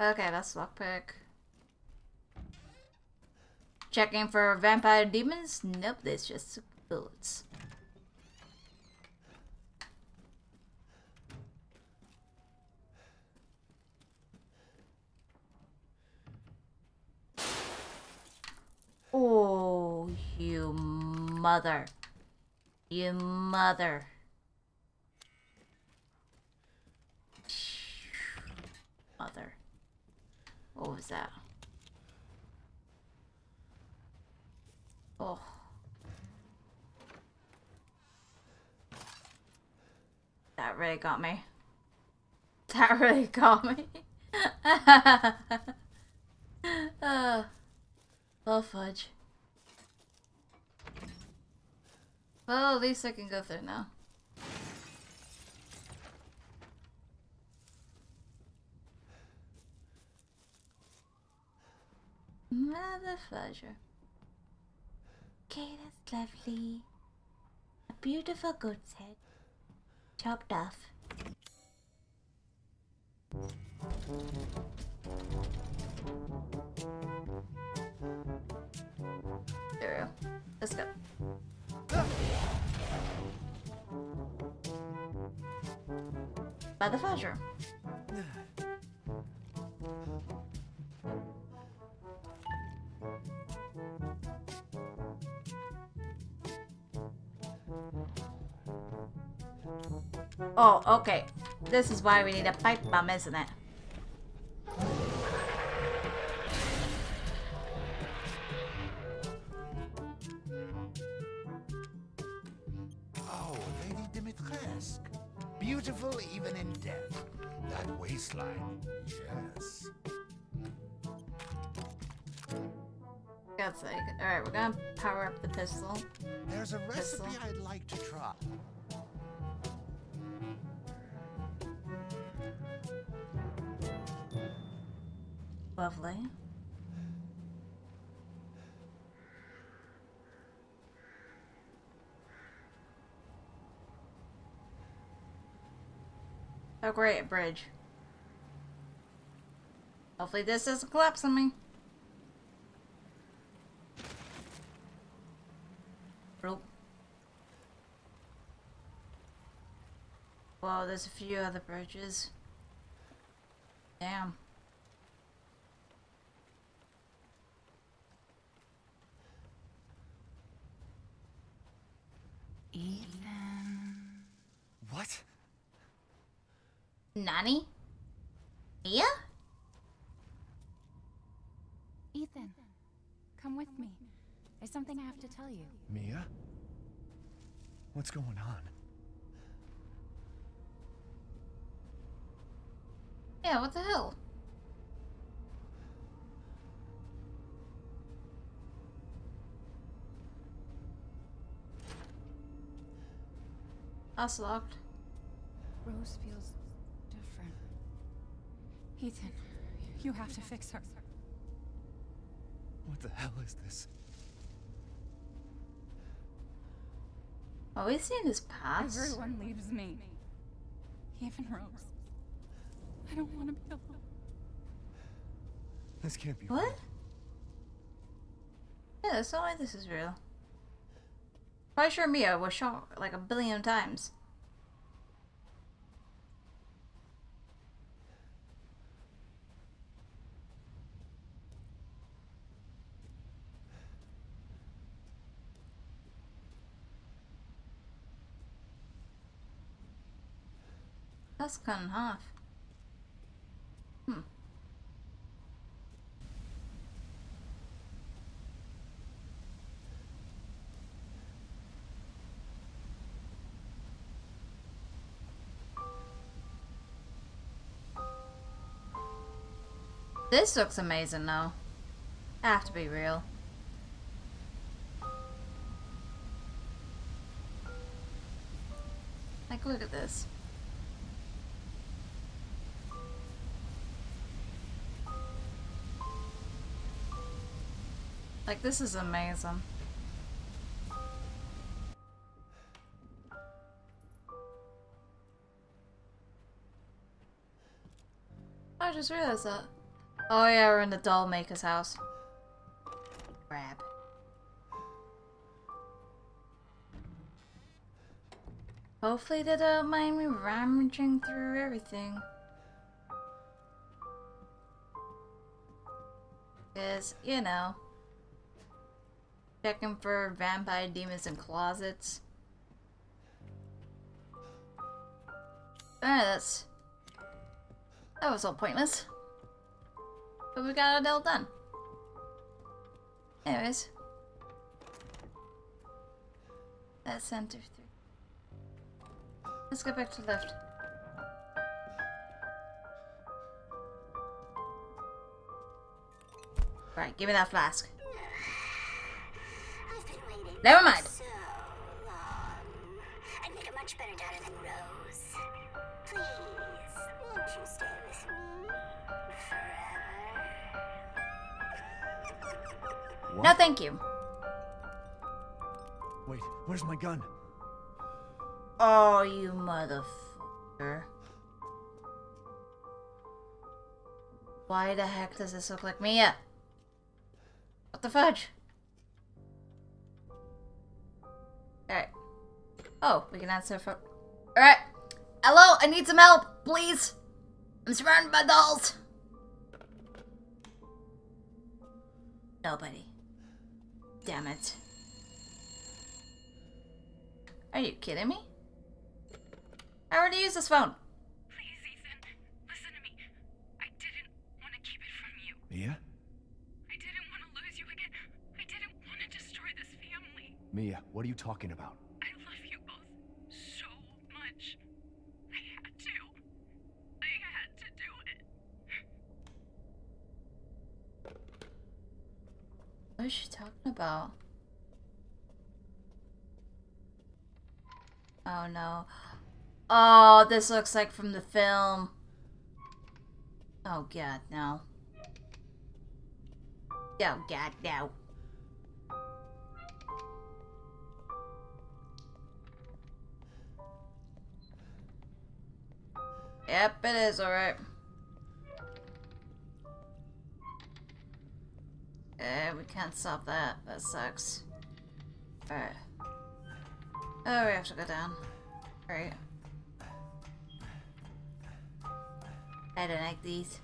Okay, that's lockpick. Checking for vampire demons? Nope, there's just bullets. Oh, you mother. You mother. Mother. What was that? Oh. That really got me. That really got me. uh, oh, fudge. Well, at least I can go through now. Fudger. Okay, that's lovely. A beautiful goat's head. Chopped off. There we go. Let's go. By the fudger. Oh, okay. This is why we need a pipe bomb, isn't it? Oh, Lady Dimitrescu. Beautiful even in death. That waistline. Yes. God's sake. Alright, we're gonna power up the pistol. There's a Pistol. recipe I'd like to try. Lovely. Oh great, bridge. Hopefully this doesn't collapse on me. Nope. Whoa, there's a few other bridges. Damn. Ethan. What? Nani? Mia? Ethan, come with me. There's something I have to tell you. Mia? What's going on? Yeah, what the hell? That's locked. Rose feels different. Ethan, you have to fix her. What the hell is this? Are we seeing his past? Everyone leaves me. Even Rose. I don't want to be alone. This can't be What? Yeah, there's no way this is real. Probably sure Mia was shot like a billion times. That's cut in half. This looks amazing though. I have to be real. Like, look at this. Like, this is amazing. I just realized that. Oh yeah, we're in the doll maker's house. Crap. Hopefully they don't mind me rummaging through everything. Cause, you know, checking for vampire demons in closets. Alright, that's... That was all pointless. But we got it all done. Anyways. That's center three. Let's go back to the left. Right, give me that flask. I've been waiting Never mind. so long. I'd make a much better daughter than What? No, thank you. Wait, where's my gun? Oh, you motherfucker. Why the heck does this look like Mia? What the fudge? Alright. Oh, we can answer for. Alright. Hello, I need some help, please. I'm surrounded by dolls. Nobody. Damn it. Are you kidding me? I already used this phone. Please, Ethan, listen to me. I didn't want to keep it from you. Mia? I didn't want to lose you again. I didn't want to destroy this family. Mia, what are you talking about? I love you both so much. I had to. I had to do it. What is she talking about? Oh no. Oh, this looks like from the film. Oh god, no. Oh god, no. Yep, it is alright. Eh, we can't stop that. That sucks. Alright. Oh, we have to go down. Alright. I don't like these.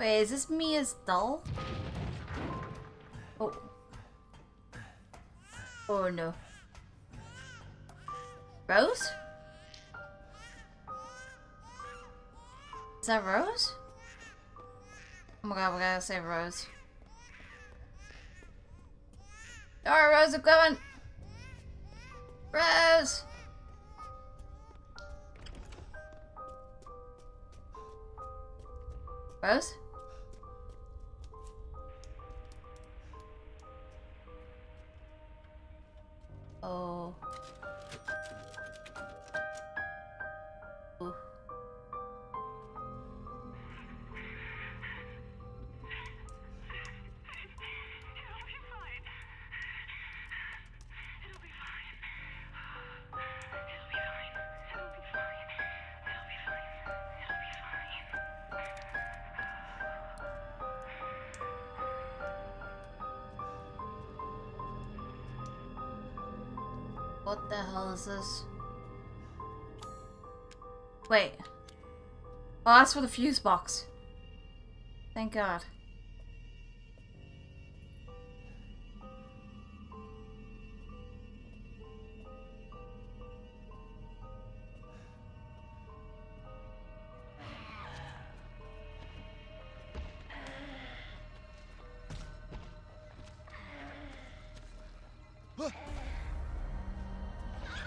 Wait, is this Mia's doll? Oh. Oh no. Rose? Is that Rose? Oh my god, we gotta save Rose. Alright, Rose, I'm coming! Rose! Rose? Oh. What the hell is this? Wait. Oh, that's for the fuse box. Thank God.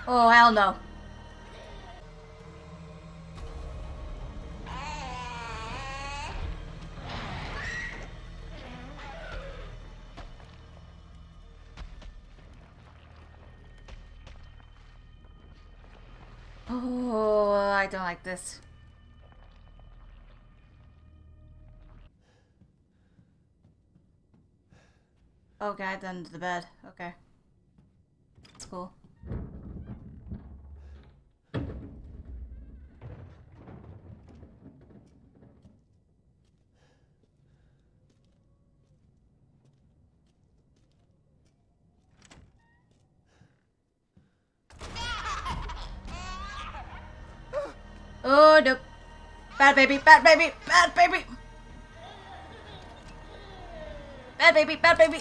Oh, hell no. Oh, I don't like this. Oh, guy under the bed. Okay. That's cool. Baby, bad baby, bad baby. Bad baby, bad baby.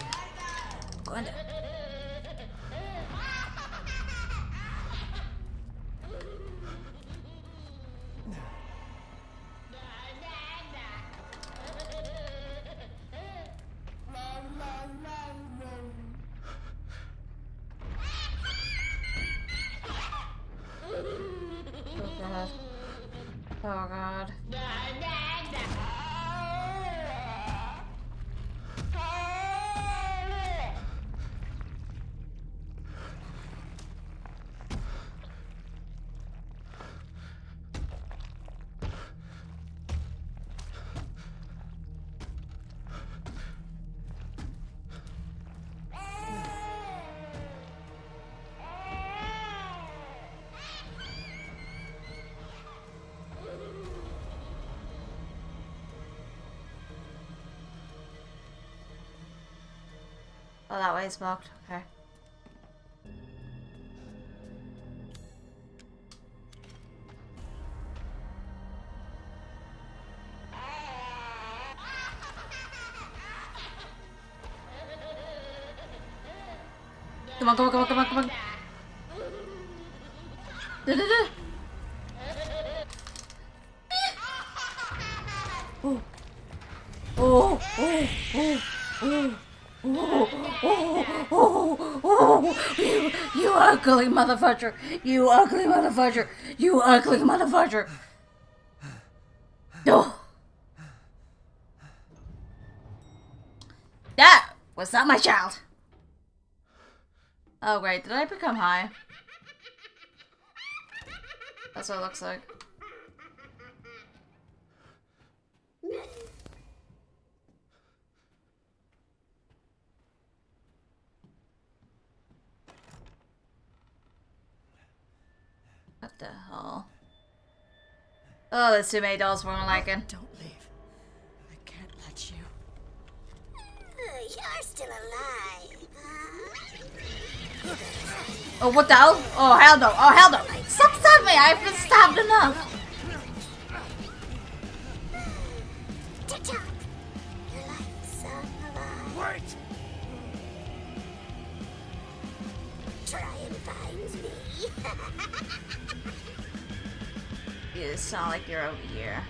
Oh, that way is blocked. Okay. Come on, come on, come on, come on, come on. Da-da-da. Oh. Oh, oh, oh, oh. Oh, oh, oh, oh, you, you ugly motherfucker. You ugly motherfucker. You ugly motherfucker. Oh. That was not my child. Oh, great. Did I become high? That's what it looks like. What the hell? Oh, there's too many dolls for my liking. Don't leave. I can't let you. Uh, You're still alive. huh? Oh, what the hell? Oh, hell no. Oh, hell no. Stop stabbing me. I've been stabbed enough. You sound like you're over here.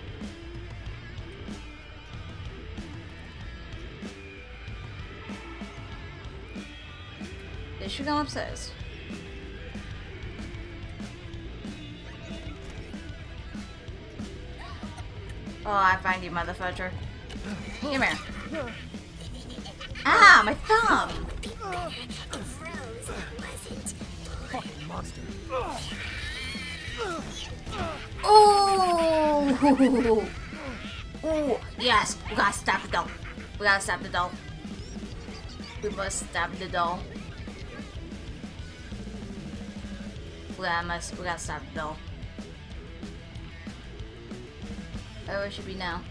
They should go upstairs. Oh, I find you, motherfucker. Come here. Ah, my thumb! if Rose wasn't Fucking monster. Oh! Oh, yes, we gotta stop the doll. We gotta stop the doll. We must stop the doll. We gotta, must, we gotta stop the doll. Oh, where should we now?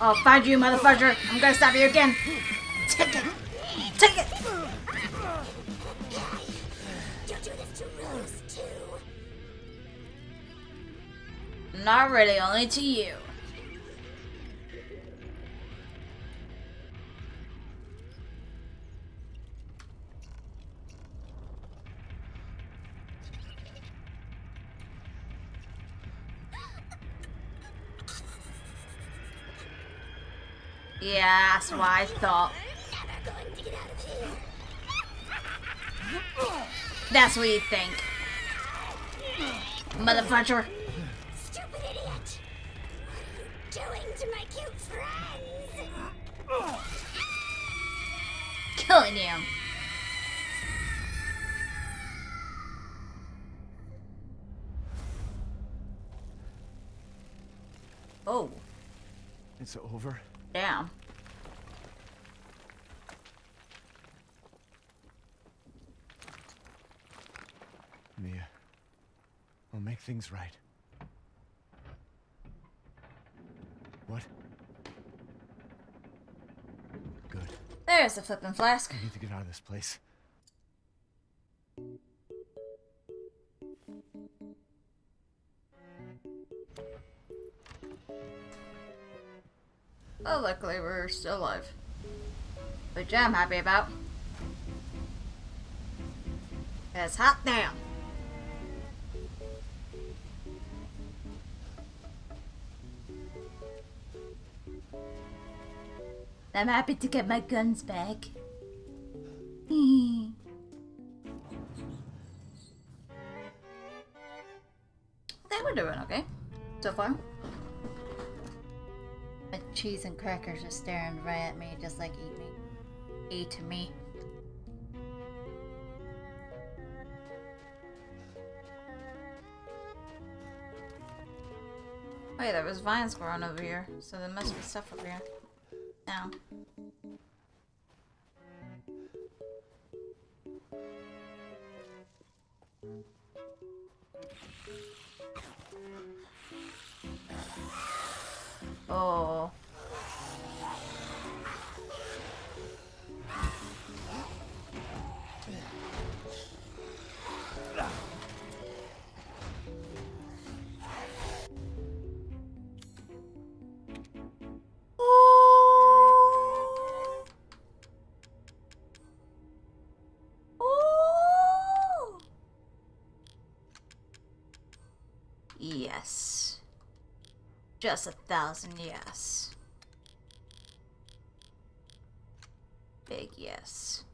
I'll find you, motherfucker. I'm gonna stop you again. Take it. Take it. Not really, only to you. Yeah, that's what I thought. Never going to get out of here. That's what you think. Motherfucker. Stupid idiot! What are you doing to my cute friends? Killing you. Oh, It's over. Damn. Mia. I'll make things right. What? Good. There's the flipping flask. I need to get out of this place. Still alive. Which I'm happy about. It's hot now. I'm happy to get my guns back. they were doing okay so far. My cheese and crackers are staring right at me, just like eat me. Eat me. Wait, there was vines growing over here, so there must be stuff over here. Now. Oh. Yes. Just a thousand yes. Big yes.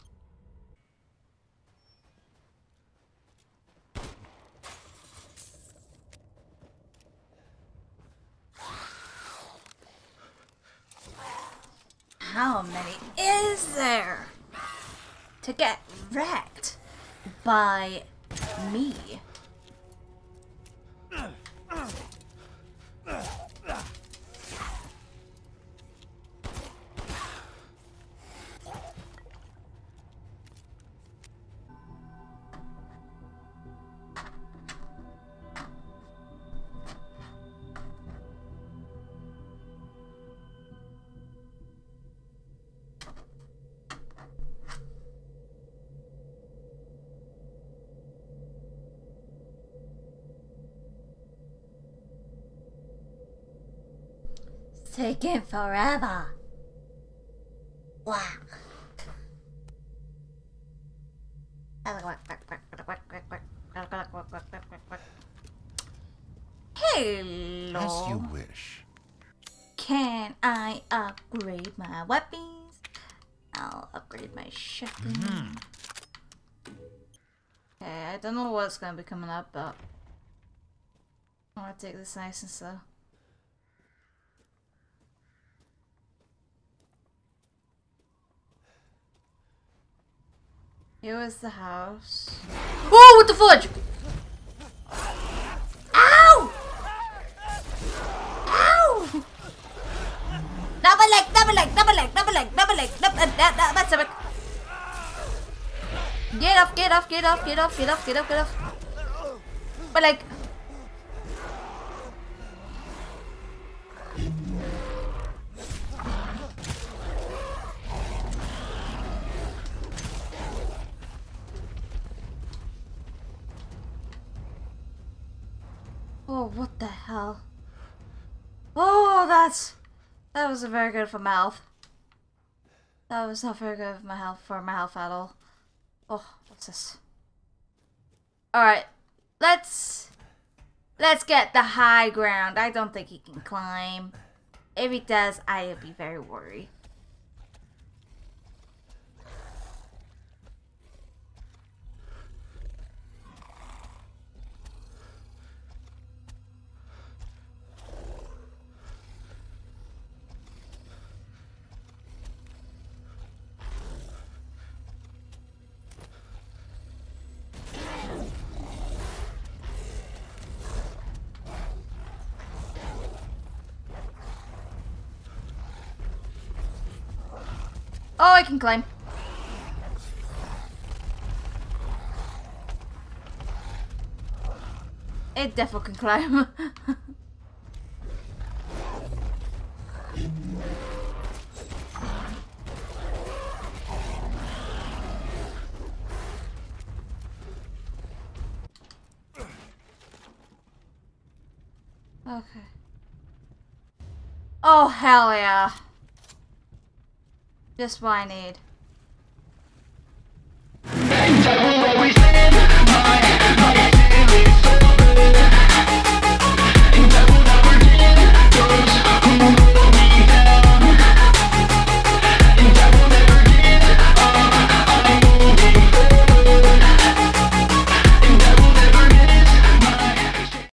How many is there to get wrecked by me? Taking forever. Wow. Hello. As you wish. Can I upgrade my weapons? I'll upgrade my shotgun. Mm-hmm. Okay, I don't know what's gonna be coming up, but I wanna take this nice and slow. Here was the house. Oh, what the fudge! Ow! Ow! Double leg, double leg, double leg, double leg, double leg, double leg, that's it. Get off, get off, get off, get off, get off, get off, get off. But like, wasn't very good for my health. That was not very good for my health for my health at all. Oh, what's this? Alright. Let's let's get the high ground. I don't think he can climb. If he does, I'll be very worried. I can climb. It definitely can climb. okay. Oh, hell yeah. Just what I need.